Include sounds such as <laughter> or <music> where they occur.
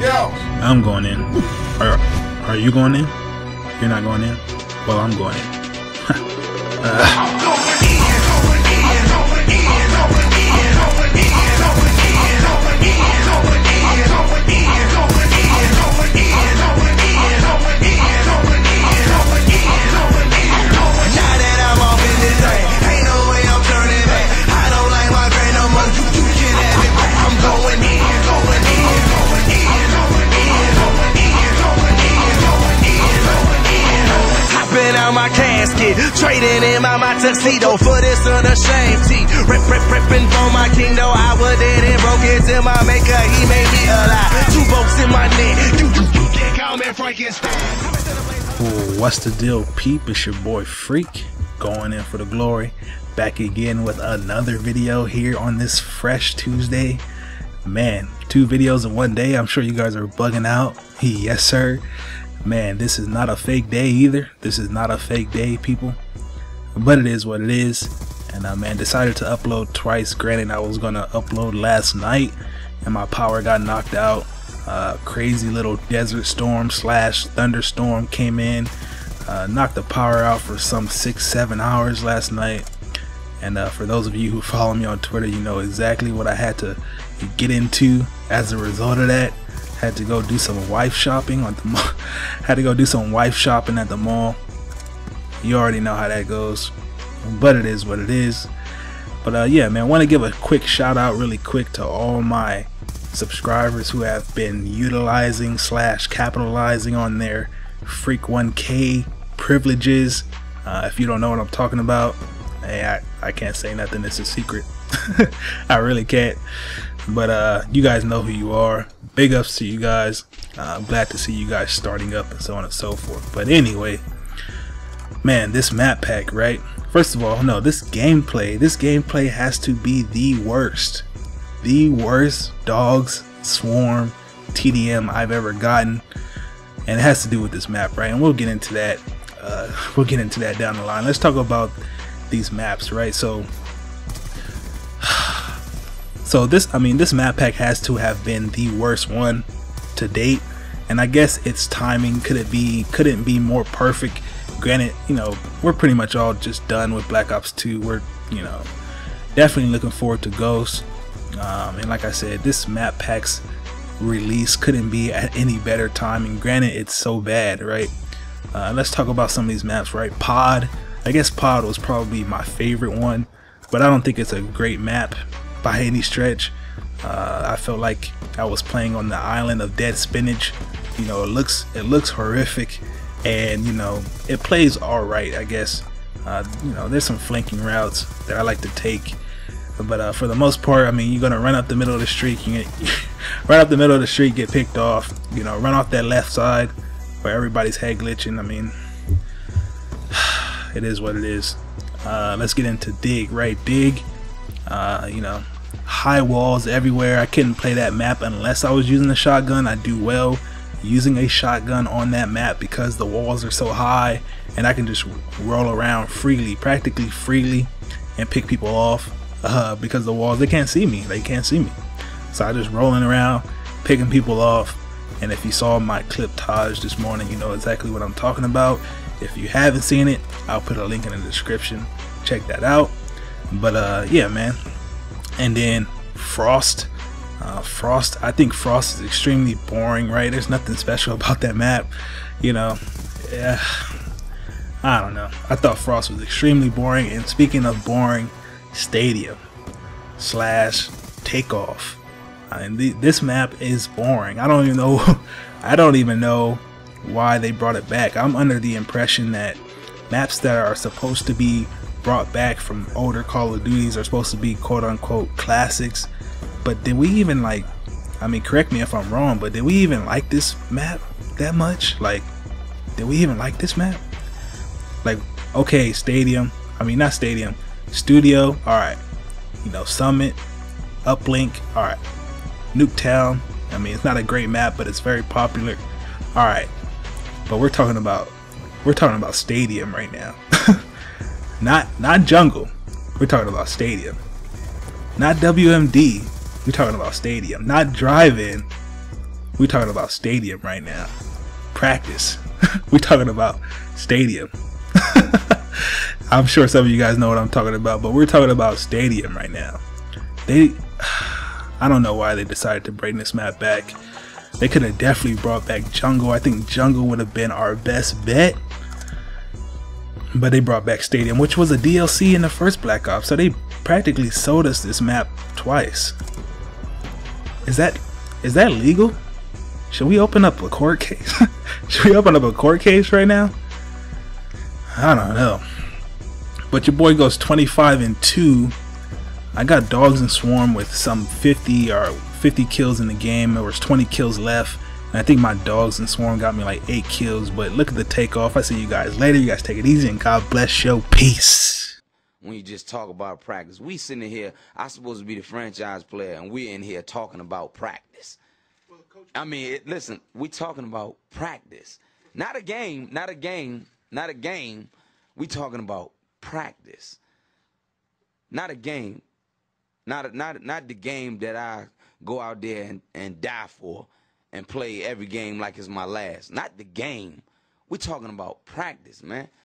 Yo. I'm going in. Are, are you going in? You're not going in? Well, I'm going in. <laughs> uh, out casket, trading in my, my tuxedo for this unashamed tee. Rip, rip, ripping for my king, though I was dead and broke it to my maker. He made me alive. Two bolts in my neck. You, you, you can call me Frankenstein. Ooh, what's the deal, peep? It's your boy Freak going in for the glory. Back again with another video here on this fresh Tuesday. Man, two videos in one day. I'm sure you guys are bugging out. <laughs> yes, sir. Man, this is not a fake day either. This is not a fake day, people. But it is what it is. And uh, man, decided to upload twice. Granted, I was gonna upload last night, and my power got knocked out uh, crazy little desert storm slash thunderstorm came in, uh, knocked the power out for some six, seven hours last night. And uh, for those of you who follow me on Twitter, you know exactly what I had to get into as a result of that. Had to go do some wife shopping on the <laughs> mall. had to go do some wife shopping at the mall. You already know how that goes, but it is what it is. But uh, yeah, man, want to give a quick shout out, really quick, to all my subscribers who have been utilizing slash capitalizing on their freak 1k privileges uh, if you don't know what i'm talking about hey i, I can't say nothing it's a secret <laughs> i really can't but uh, you guys know who you are big ups to you guys uh, i'm glad to see you guys starting up and so on and so forth but anyway man this map pack right first of all no this gameplay this gameplay has to be the worst the worst dogs swarm TDM I've ever gotten, and it has to do with this map, right? And we'll get into that. Uh, <laughs> we'll get into that down the line. Let's talk about these maps, right? So, so this, I mean, this map pack has to have been the worst one to date, and I guess its timing could it be couldn't be more perfect. Granted, you know, we're pretty much all just done with Black Ops 2. We're, you know, definitely looking forward to Ghost. Um, and like I said, this map pack's release couldn't be at any better time. And granted, it's so bad, right? Uh, let's talk about some of these maps, right? Pod. I guess Pod was probably my favorite one, but I don't think it's a great map by any stretch. Uh, I felt like I was playing on the island of dead spinach. You know, it looks it looks horrific, and you know it plays all right. I guess. Uh, you know, there's some flanking routes that I like to take but uh, for the most part, I mean, you're gonna run up the middle of the street, you <laughs> run up the middle of the street, get picked off. You know, run off that left side where everybody's head glitching. I mean, <sighs> it is what it is. Uh, let's get into dig, right? Dig. Uh, you know, high walls everywhere. I couldn't play that map unless I was using a shotgun. I do well using a shotgun on that map because the walls are so high and I can just roll around freely, practically freely, and pick people off uh, because the walls they can't see me. They can't see me. So I just rolling around picking people off. And if you saw my ClipTage this morning you know exactly what I'm talking about. If you haven't seen it I'll put a link in the description. Check that out but uh yeah man. And then Frost. Uh, Frost I think Frost is extremely boring right? There's nothing special <laughs> about that map you know? Yeah. I don't know. I thought Frost was extremely boring. And speaking of boring stadium slash takeoff. And th this map is boring. I don't even know <laughs> i don't even know why they brought it back. I'm under the impression that maps that are supposed to be brought back from older call of duties are supposed to be quote unquote classics but did we even like i mean correct me if i'm wrong but did we even like this map that much like did we even like this map like okay stadium i mean not stadium Studio, alright. You know, Summit, Uplink, alright. Nuketown, I mean, it's not a great map, but it's very popular. Alright. But we're talking about, we're talking about Stadium right now. Not, not Jungle. We're talking about Stadium. Not WMD. We're talking about Stadium. Not Drive-In. We're talking about stadium right now. Practice. <laughs> we're talking about stadium. <laughs> I'm sure some of you guys know what I'm talking about, but we're talking about stadium right now. They <sighs> I don't know why they decided to bring this map back. They could have definitely brought back Jungle. I think Jungle would have been our best bet. But they brought back Stadium, which was a DLC in the first Black Ops. So they practically sold us this map twice. Is that is that legal? Should we open up a court case? <laughs> Should we open up a court case right now? I don't know. But your boy goes 25 and 2. I got Dogs and Swarm with some 50 or 50 kills in the game. There was 20 kills left. And I think my Dogs and Swarm got me like 8 kills. But look at the takeoff. I see you guys later. You guys take it easy and God bless you. Peace. when you just talk about practice. We sitting here, I supposed to be the franchise player, and we're in here talking about practice. I mean, it, listen, we talking about practice, not a game, not a game, not a game. We talking about practice, not a game, not a, not not the game that I go out there and, and die for and play every game like it's my last. Not the game. We're talking about practice, man.